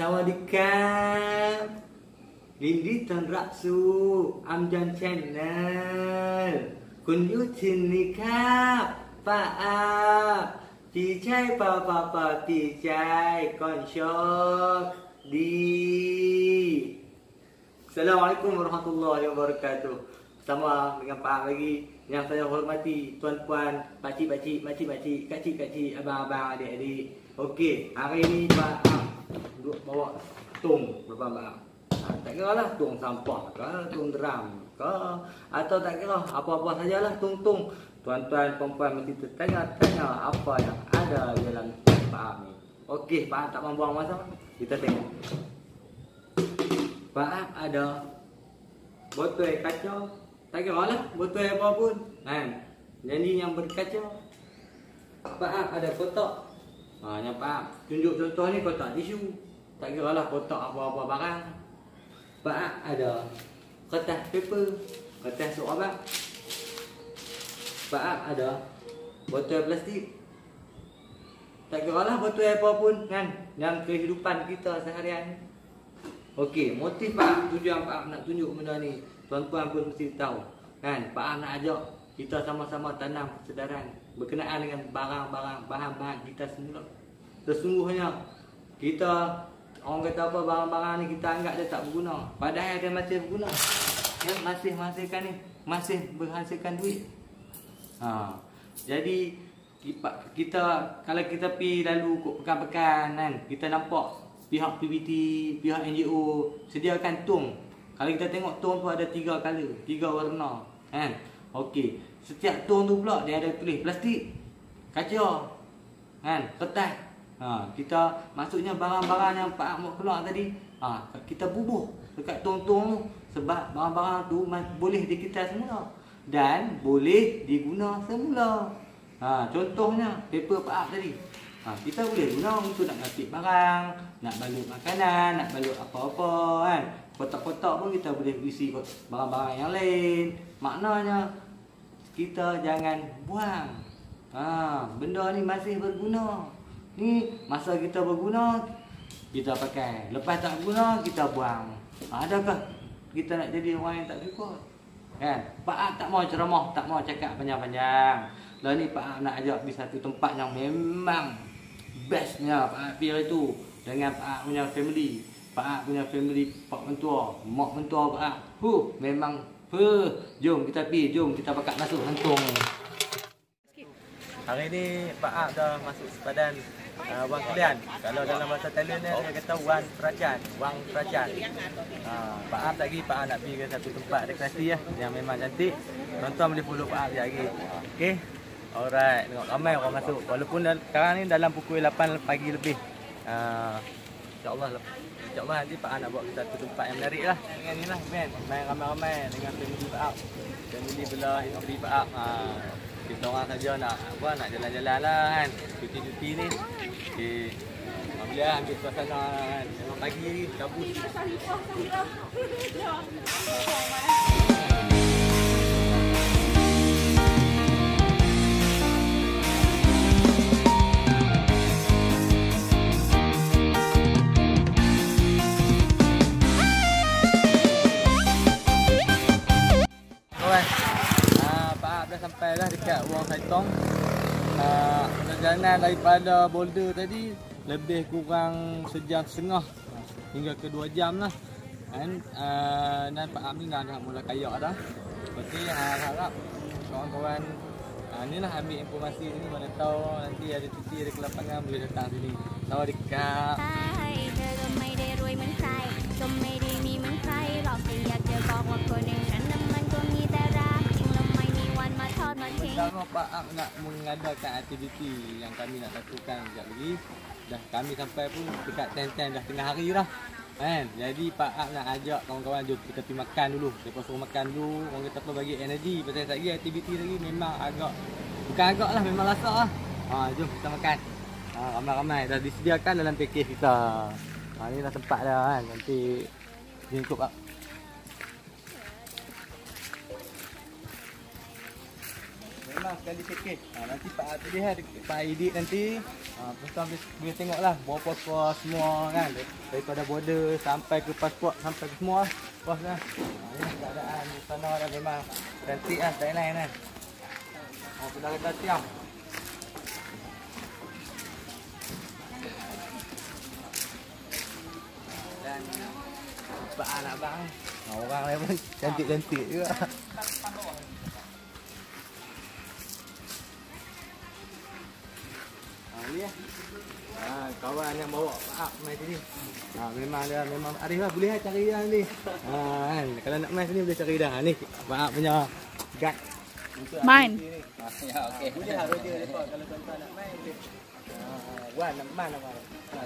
Sawadikap. Lindi Tan Raksu Amjan Channel คุณยุทินนี่ครับป้าอาตีใจป้าป้าป้าตีใจก่อนชอกดี Assalamualaikum warahmatullahi wabarakatuh Sama dengan Pak Am lagi Yang saya hormati Tuan-puan Pakcik-pakcik Makcik-makcik Kacik-kacik Abang-abang Adik-adik Okey Hari ini Pak Am Duk bawa Tung Berapa Am ha, Tak kira lah Tung sampah ke Tung drum ke Atau tak kira Apa-apa sajalah Tung-tung. Tuan-tuan perempuan mesti tertanya-tanya Apa yang ada dalam Pak Am ni Okey Pak Am tak membuang masa Kita tengok. Pak Am ada botol kaca tak kira lah botol apa pun kan? Jadi yang berkaca Pak Am ada kotak. Ha, yang Pak Am tunjuk contoh ni kotak tisu tak kira lah kotak apa-apa barang Pak Am ada kertas paper kertas surat abang Pak Am ada botol plastik tak kira lah botol apa pun kan dalam kehidupan kita seharian Okey, motif Pak tujuan Pak nak tunjuk benda ni. Tuan-tuan pun mesti tahu. Kan? Pak nak ajak kita sama-sama tanam kesedaran berkenaan dengan barang-barang bahan-bahan kita semula. Sesungguhnya kita orang kata apa barang-barang ni kita anggap dia tak berguna. Padahal dia masih berguna. Ya, masih menghasilkan ni, masih menghasilkan duit. Ha. Jadi kita kalau kita pi lalu pekan-pekan kan, kita nampak pihak PBT, pihak NGO sediakan tong. Kalau kita tengok tong tu ada tiga color, tiga warna, kan? Okey. Setiap tong tu pula dia ada tulis plastik, kaca, kan? Kertas. Ha, kita maksudnya barang-barang yang Pak Ahmad keluar tadi, ha, kita bubuh dekat tong-tong tu sebab barang-barang tu boleh diketas semula dan boleh diguna semula. Ha, contohnya paper Pak Ahmad tadi. Ha, kita boleh guna untuk nak ngasih barang, nak balut makanan, nak balut apa-apa kan. Kotak-kotak pun kita boleh isi barang-barang yang lain. Maknanya kita jangan buang. Ha, benda ni masih berguna. Ni masa kita berguna kita pakai. Lepas tak guna kita buang. Adakah kita nak jadi orang yang tak cukup? Kan? Pak Ak tak mau ceramah, tak mau cakap panjang-panjang. Lah ni Pak Ak nak ajak di satu tempat yang memang bestnya Pak Apir itu dengan Pak Ak punya family. Pak Ak punya family Pak Mentua, Mak Mentua Pak Ak. Huh, memang huh. Jom kita pergi, jom kita pakat masuk hantung. Hari ni Pak Ak dah masuk sepadan uh, Wang Kelian. Kalau dalam bahasa Thailand ni dia kata Wan Prajan, Wang Prajan. Uh, Pak Ak lagi Pak Ak nak pergi ke satu tempat rekreasi ya yang memang cantik. Tuan-tuan boleh follow Pak Ak lagi. Okey. Alright, tengok ramai orang masuk. Walaupun sekarang ni dalam pukul 8 pagi lebih. Uh, InsyaAllah InsyaAllah nanti Pak An nak buat satu tempat yang menarik lah. Dengan ni lah, man. Main ramai-ramai dengan family Pak Ak. Family belah isteri Pak Ak. Uh, kita orang saja nak apa nak jalan-jalan lah kan. Cuti-cuti ni. Okay. Alhamdulillah ambil suasana kan. Memang pagi ni kabut. Perjalanan daripada boulder tadi Lebih kurang sejam setengah Hingga ke dua jam lah. Dan, uh, dan Pak Amin dah, dah mula kayak dah. Seperti harap kawan-kawan uh, Ni lah ambil informasi ni Mana tahu nanti ada cuti ada kelapangan Boleh datang sini. Sawadikap Hai, Ak nak mengadakan aktiviti yang kami nak lakukan sekejap lagi. Dah kami sampai pun dekat ten-ten dah tengah hari dah kan? Jadi Pak Ak nak ajak kawan-kawan jom kita pergi makan dulu. Lepas suruh makan dulu, orang kata apa bagi energi Pasal lagi aktiviti lagi memang agak Bukan agak lah, memang lasak lah. Ha, Jom kita makan. Ha, Ramai-ramai. Dah disediakan dalam package kita. Ha, Ni dah tempat dah kan, nanti Ni ikut Pak sekali sikit. Ha, nanti Pak Ab tadi ha, Pak edit nanti. Ha, Lepas boleh, boleh tengok lah berapa kos semua kan. Daripada border sampai ke pasport sampai ke semua. Kos lah. Ha, ini lah keadaan di sana dah memang cantik lah Thailand kan. Ha, pernah kata tiang. Dan Pak anak bang. Ha, orang lain pun cantik-cantik juga. Kawan yang bawa Pak main sini. Ha, memang dia memang Arif lah boleh lah cari dia ni. Ha, kan. Kalau nak main sini boleh cari dah. Ni Pak punya guide. untuk Main. Ha, Ya, okey. boleh lah roger lepas kalau tuan-tuan nak main boleh. Ha, Wan nak main apa? Ha.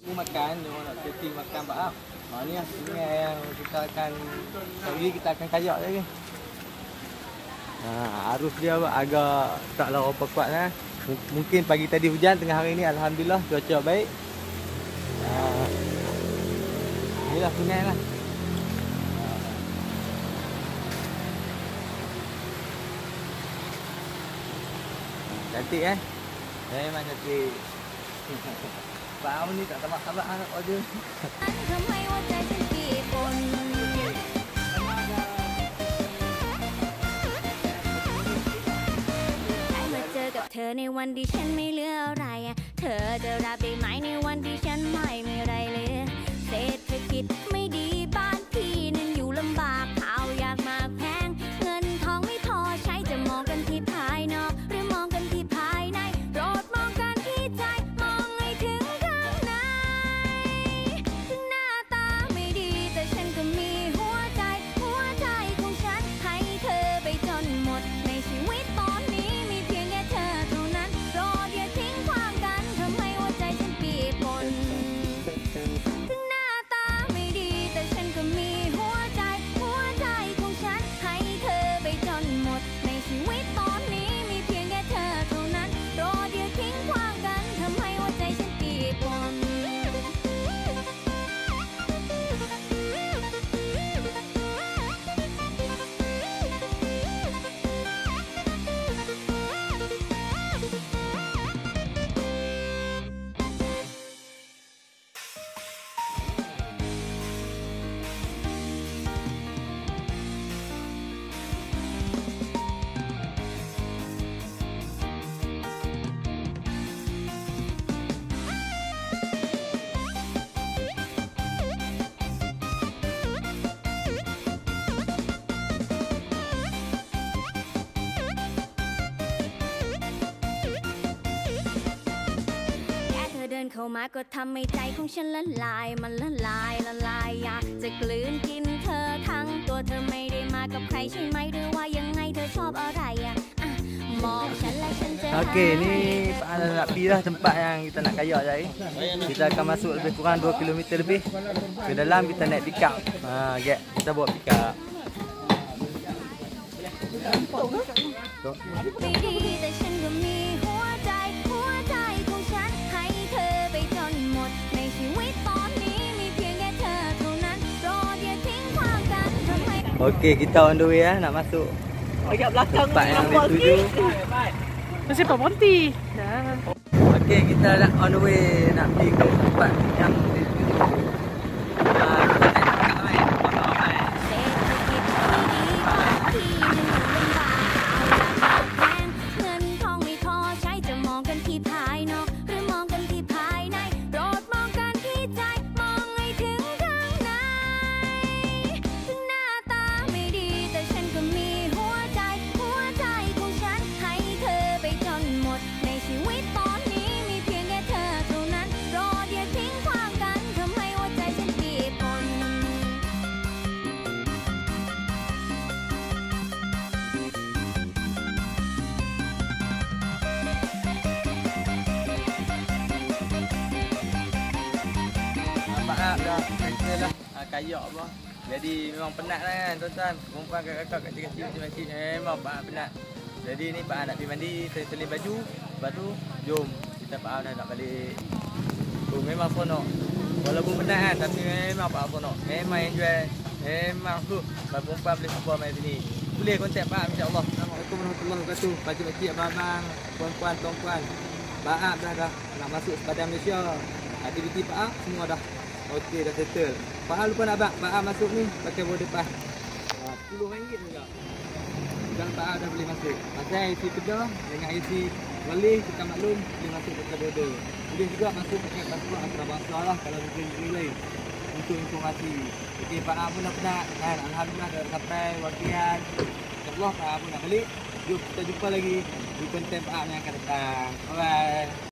Ni makan, dia orang nak setting makan Pak. Ha, ni lah sungai yang kita akan Kali kita akan kayak lagi. Ha, arus dia agak taklah apa kuat lah. Mungkin pagi tadi hujan, tengah hari ni Alhamdulillah cuaca baik. Ha, inilah sungai lah. Cantik kan? Memang cantik. Am ni tak sabar-sabar nak order. ในวันที่ฉันไม่เหลืออะไร เธอจะรับได้ไหมในวันที่ฉัน เธอเดินเข้ามาก็ทำให้ใจของฉันละลาย มันละลายละลายอยากจะกลืนกินเธอทั้งตัวเธอไม่ได้มากับใครใช่ไหมหรือว่ายังไงเธอชอบอะไรอะอะมองฉันและฉันจะ Okey, ni Pak An nak pergi dah tempat yang kita nak kayak tadi. Kita akan masuk lebih kurang 2 km lebih. Ke dalam kita naik pick up. Ha, get. Kita bawa pick up. ไม่ดีแต่ฉัน Okey, kita on the way eh nak masuk Dekat belakang tempat yang dituju. Mesti Pak Ponti. Dah. Okey, kita dah on the way nak pergi ke tempat yang dah cancel lah ha, kayak apa. Jadi memang penat lah kan tuan-tuan. Perempuan kakak-kakak kat kecil kecil memang Pak penat. Jadi ni Pak nak pergi mandi, seling baju. Lepas tu jom kita Pak dah nak balik. Tu memang seronok. Walaupun penat kan tapi memang Pak seronok. Memang enjoy Memang tu. Kalau perempuan boleh jumpa main sini. Boleh kontak Pak insya-Allah. Assalamualaikum warahmatullahi wabarakatuh. Pakcik-pakcik, abang-abang, puan-puan, tuan-puan. Pak Am dah dah nak masuk sepadan Malaysia. Aktiviti Pak Am semua dah. Okey dah settle. Pak Am lupa nak abang. Pak Am masuk ni pakai border pass. Ah, RM10 saja. Dan Pak Am dah boleh masuk. Pasal IC Kedah dengan IC boleh kita maklum boleh masuk ke border. Boleh juga masuk pakai pasport antarabangsa lah kalau negeri-negeri lain untuk informasi. Okey, Pak Am pun dah penat kan. Alhamdulillah dah sampai wakilan. InsyaAllah Pak Am pun nak balik. Jom kita jumpa lagi di konten Pak Am yang akan datang. Bye-bye.